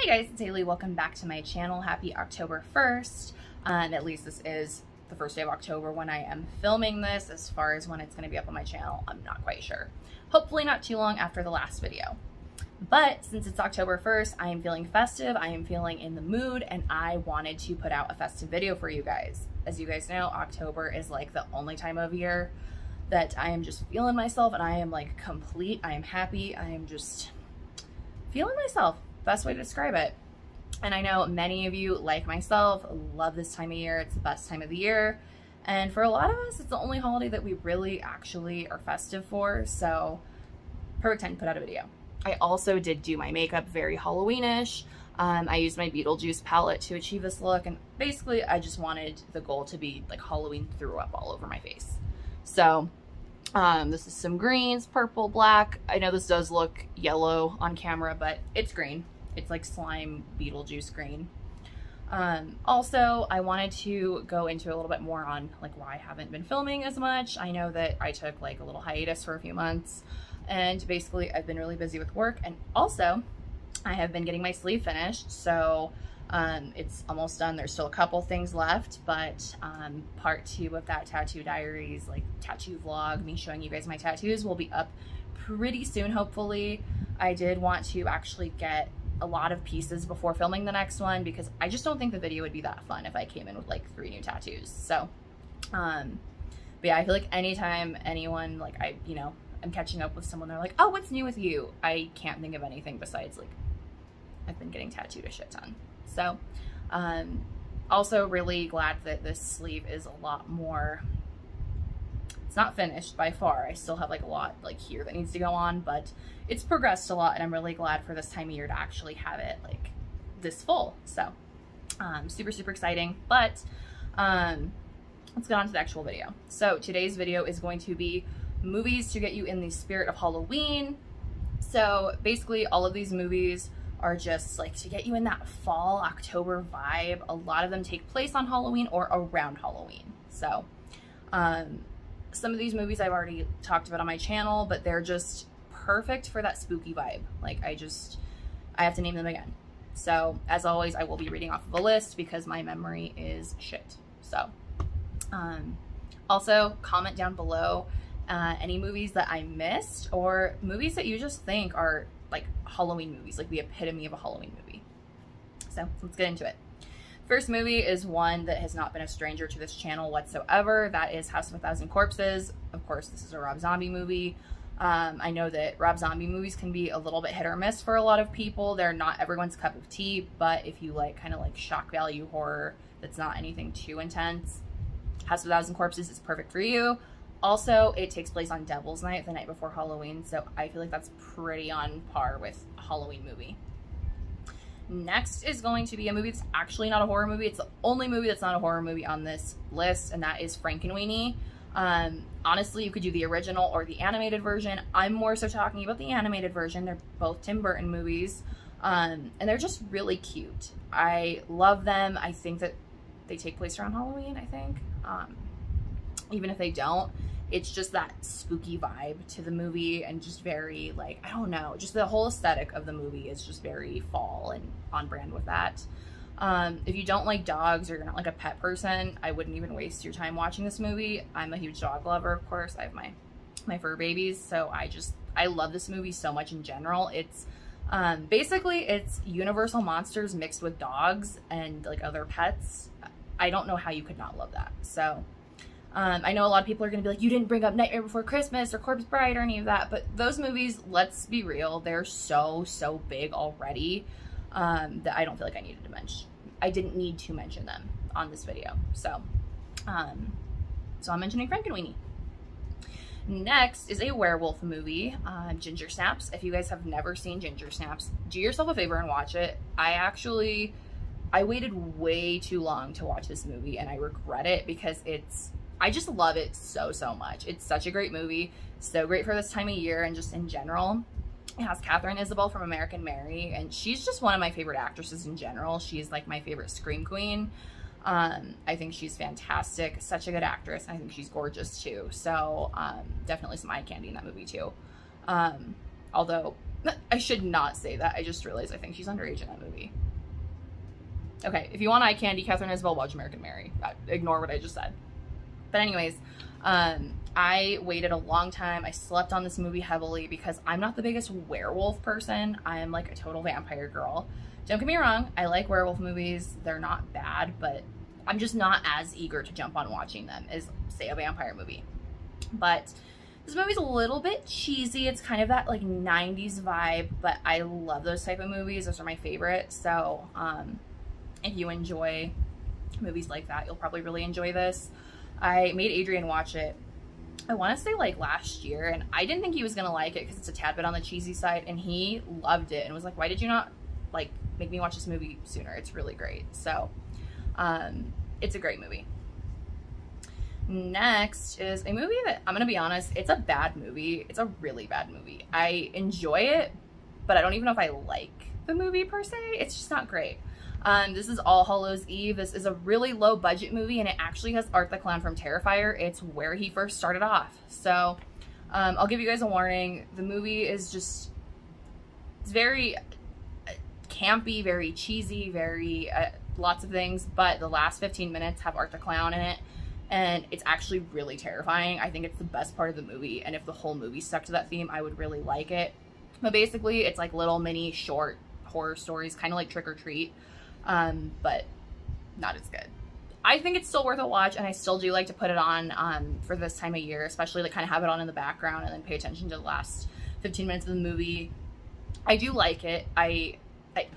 Hi guys, it's Hailey. Welcome back to my channel. Happy October 1st. Um, at least this is the first day of October when I am filming this. As far as when it's going to be up on my channel, I'm not quite sure. Hopefully not too long after the last video. But since it's October 1st, I am feeling festive, I am feeling in the mood, and I wanted to put out a festive video for you guys. As you guys know, October is like the only time of year that I am just feeling myself and I am like complete, I am happy, I am just feeling myself best way to describe it. And I know many of you, like myself, love this time of year. It's the best time of the year. And for a lot of us, it's the only holiday that we really actually are festive for. So perfect time to put out a video. I also did do my makeup very Halloweenish. Um, I used my Beetlejuice palette to achieve this look. And basically, I just wanted the goal to be like Halloween threw up all over my face. So um, this is some greens, purple, black. I know this does look yellow on camera, but it's green. It's like slime Beetlejuice green. Um, also, I wanted to go into a little bit more on like why I haven't been filming as much. I know that I took like a little hiatus for a few months and basically I've been really busy with work and also I have been getting my sleeve finished. So um, it's almost done. There's still a couple things left, but um, part two of that tattoo diaries, like tattoo vlog, me showing you guys my tattoos will be up pretty soon, hopefully. I did want to actually get a lot of pieces before filming the next one because I just don't think the video would be that fun if I came in with like three new tattoos. So, um, but yeah, I feel like anytime anyone, like I, you know, I'm catching up with someone, they're like, oh, what's new with you? I can't think of anything besides like, I've been getting tattooed a shit ton. So um, also really glad that this sleeve is a lot more, it's not finished by far. I still have like a lot like here that needs to go on, but it's progressed a lot and I'm really glad for this time of year to actually have it like this full. So um, super, super exciting. But um, let's get on to the actual video. So today's video is going to be movies to get you in the spirit of Halloween. So basically all of these movies are just like to get you in that fall October vibe. A lot of them take place on Halloween or around Halloween. So um, some of these movies I've already talked about on my channel, but they're just perfect for that spooky vibe. Like I just, I have to name them again. So as always, I will be reading off of a list because my memory is shit. So um, also comment down below uh, any movies that I missed or movies that you just think are like Halloween movies, like the epitome of a Halloween movie. So let's get into it. First movie is one that has not been a stranger to this channel whatsoever. That is House of a Thousand Corpses. Of course, this is a Rob Zombie movie. Um, I know that Rob Zombie movies can be a little bit hit or miss for a lot of people. They're not everyone's cup of tea, but if you like kind of like shock value horror that's not anything too intense, House of a Thousand Corpses is perfect for you. Also, it takes place on Devil's Night, the night before Halloween, so I feel like that's pretty on par with a Halloween movie. Next is going to be a movie that's actually not a horror movie. It's the only movie that's not a horror movie on this list, and that is Frankenweenie. Um, honestly, you could do the original or the animated version. I'm more so talking about the animated version. They're both Tim Burton movies, um, and they're just really cute. I love them. I think that they take place around Halloween, I think. Um, even if they don't, it's just that spooky vibe to the movie and just very like I don't know, just the whole aesthetic of the movie is just very fall and on brand with that. Um, if you don't like dogs or you're not like a pet person, I wouldn't even waste your time watching this movie. I'm a huge dog lover, of course. I have my my fur babies, so I just I love this movie so much in general. It's um, basically it's Universal monsters mixed with dogs and like other pets. I don't know how you could not love that. So um, I know a lot of people are going to be like, you didn't bring up Nightmare Before Christmas or Corpse Bride or any of that, but those movies, let's be real, they're so, so big already um, that I don't feel like I needed to mention. I didn't need to mention them on this video. So, um, so I'm mentioning Frankenweenie. Next is a werewolf movie, uh, Ginger Snaps. If you guys have never seen Ginger Snaps, do yourself a favor and watch it. I actually, I waited way too long to watch this movie and I regret it because it's I just love it so, so much. It's such a great movie. So great for this time of year and just in general. It has Katharine Isabelle from American Mary, and she's just one of my favorite actresses in general. She's like my favorite scream queen. Um, I think she's fantastic, such a good actress. I think she's gorgeous too. So um, definitely some eye candy in that movie too. Um, although I should not say that. I just realized I think she's underage in that movie. Okay, if you want eye candy, Katharine Isabelle, watch American Mary. Uh, ignore what I just said. But anyways, um, I waited a long time. I slept on this movie heavily because I'm not the biggest werewolf person. I am like a total vampire girl. Don't get me wrong, I like werewolf movies. They're not bad, but I'm just not as eager to jump on watching them as, say, a vampire movie. But this movie's a little bit cheesy. It's kind of that like 90s vibe, but I love those type of movies. Those are my favorite. So um, if you enjoy movies like that, you'll probably really enjoy this. I made Adrian watch it. I want to say like last year, and I didn't think he was going to like it because it's a tad bit on the cheesy side, and he loved it and was like, why did you not like make me watch this movie sooner? It's really great. So um, it's a great movie. Next is a movie that I'm going to be honest, it's a bad movie. It's a really bad movie. I enjoy it, but I don't even know if I like the movie per se. It's just not great. Um, this is All Hallows Eve. This is a really low budget movie and it actually has Art the Clown from Terrifier. It's where he first started off. So um, I'll give you guys a warning. The movie is just, it's very uh, campy, very cheesy, very uh, lots of things, but the last 15 minutes have Art the Clown in it and it's actually really terrifying. I think it's the best part of the movie, and if the whole movie stuck to that theme, I would really like it. But basically, it's like little mini short horror stories, kind of like Trick or Treat, um, but not as good. I think it's still worth a watch, and I still do like to put it on um, for this time of year, especially to kind of have it on in the background and then pay attention to the last 15 minutes of the movie. I do like it. I, I,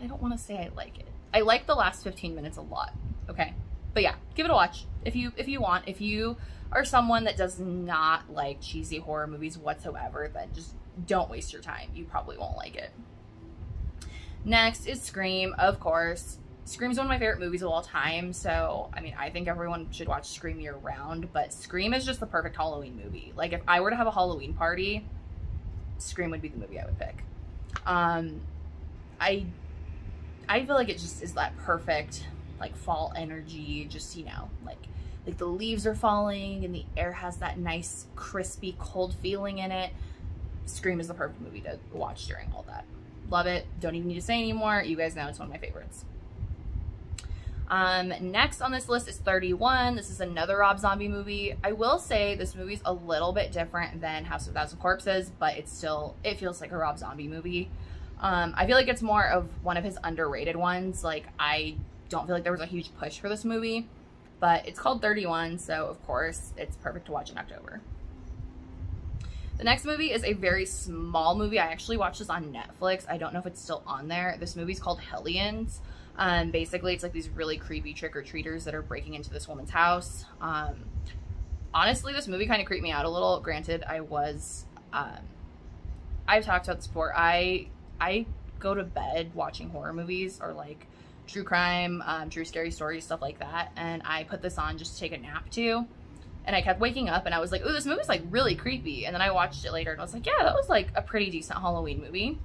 I don't want to say I like it. I like the last 15 minutes a lot. Okay, but yeah, give it a watch if you if you want. If you are someone that does not like cheesy horror movies whatsoever, then just don't waste your time. You probably won't like it. Next is Scream, of course. Scream's one of my favorite movies of all time, so I mean, I think everyone should watch Scream year round, but Scream is just the perfect Halloween movie. Like, if I were to have a Halloween party, Scream would be the movie I would pick. Um, I, I feel like it just is that perfect like fall energy, just, you know, like like the leaves are falling and the air has that nice crispy cold feeling in it. Scream is the perfect movie to watch during all that. Love it. Don't even need to say anymore. You guys know it's one of my favorites. Um, next on this list is 31. This is another Rob Zombie movie. I will say this movie's a little bit different than House of Thousand Corpses, but it's still, it feels like a Rob Zombie movie. Um, I feel like it's more of one of his underrated ones. Like, I don't feel like there was a huge push for this movie, but it's called 31, so of course it's perfect to watch in October. The next movie is a very small movie. I actually watched this on Netflix. I don't know if it's still on there. This movie's called Hellions. Um, basically, it's like these really creepy trick-or-treaters that are breaking into this woman's house. Um, honestly, this movie kind of creeped me out a little. Granted, I was... Um, I've talked about this before. I, I go to bed watching horror movies or like true crime, um, true scary stories, stuff like that. And I put this on just to take a nap too. And I kept waking up and I was like, oh, this movie's like really creepy. And then I watched it later and I was like, yeah, that was like a pretty decent Halloween movie.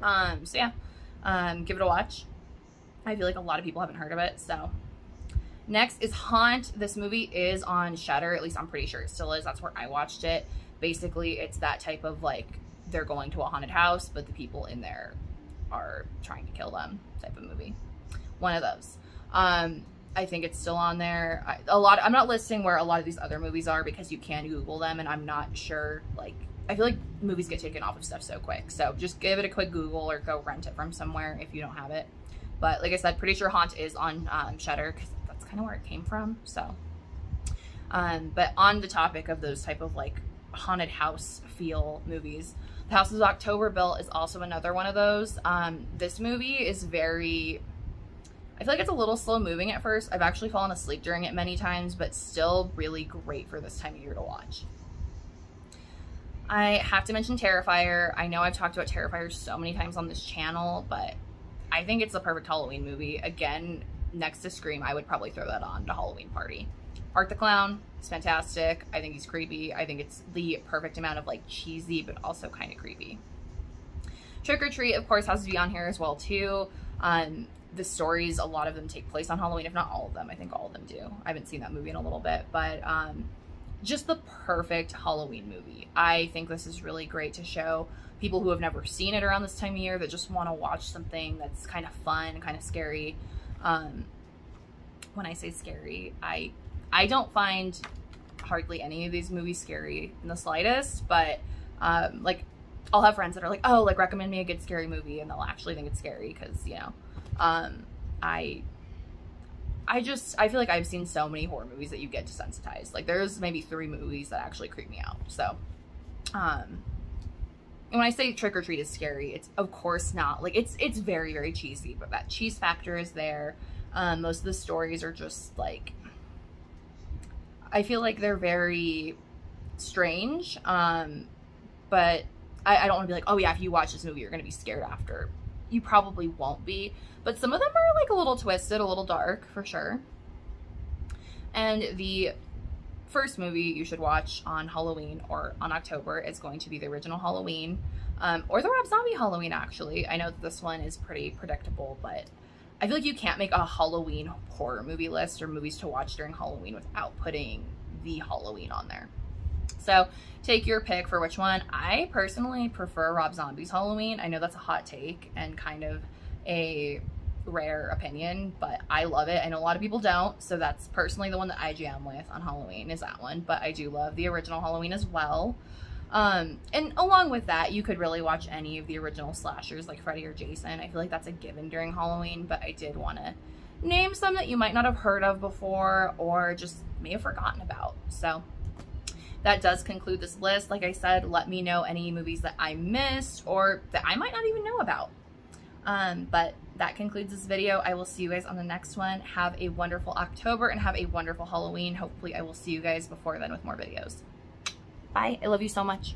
Um, so yeah, um, give it a watch. I feel like a lot of people haven't heard of it. So next is Haunt. This movie is on Shudder. At least I'm pretty sure it still is. That's where I watched it. Basically, it's that type of like they're going to a haunted house, but the people in there are trying to kill them type of movie one of those. Um, I think it's still on there. I, a lot. I'm not listing where a lot of these other movies are because you can Google them, and I'm not sure. Like, I feel like movies get taken off of stuff so quick. So just give it a quick Google or go rent it from somewhere if you don't have it. But like I said, pretty sure Haunt is on um, Shudder because that's kind of where it came from. So, um, but on the topic of those type of like haunted house feel movies, The Houses October Built is also another one of those. Um, this movie is very I feel like it's a little slow moving at first. I've actually fallen asleep during it many times, but still really great for this time of year to watch. I have to mention Terrifier. I know I've talked about Terrifier so many times on this channel, but I think it's the perfect Halloween movie. Again, next to Scream, I would probably throw that on to Halloween Party. Art the Clown is fantastic. I think he's creepy. I think it's the perfect amount of like cheesy, but also kind of creepy. Trick or Treat, of course, has to be on here as well too. Um, the stories, a lot of them take place on Halloween, if not all of them. I think all of them do. I haven't seen that movie in a little bit, but um, just the perfect Halloween movie. I think this is really great to show people who have never seen it around this time of year that just want to watch something that's kind of fun, kind of scary. Um, when I say scary, I I don't find hardly any of these movies scary in the slightest, but um, like I'll have friends that are like, oh, like recommend me a good scary movie, and they'll actually think it's scary because you know, um, I I just I feel like I've seen so many horror movies that you get desensitized. Like there's maybe three movies that actually creep me out. So, um, and when I say Trick or Treat is scary, it's of course not. Like it's it's very very cheesy, but that cheese factor is there. Um, most of the stories are just like I feel like they're very strange. Um, but I, I don't want to be like, oh yeah, if you watch this movie, you're gonna be scared after. You probably won't be but some of them are like a little twisted, a little dark for sure. And the first movie you should watch on Halloween or on October is going to be the original Halloween um, or the Rob Zombie Halloween, actually. I know that this one is pretty predictable, but I feel like you can't make a Halloween horror movie list or movies to watch during Halloween without putting the Halloween on there. So take your pick for which one. I personally prefer Rob Zombie's Halloween. I know that's a hot take and kind of a rare opinion, but I love it. I know a lot of people don't, so that's personally the one that I jam with on Halloween is that one, but I do love the original Halloween as well. Um, and along with that, you could really watch any of the original slashers like Freddy or Jason. I feel like that's a given during Halloween, but I did want to name some that you might not have heard of before or just may have forgotten about. So that does conclude this list. Like I said, let me know any movies that I missed or that I might not even know about. Um, but that concludes this video. I will see you guys on the next one. Have a wonderful October and have a wonderful Halloween. Hopefully I will see you guys before then with more videos. Bye. I love you so much.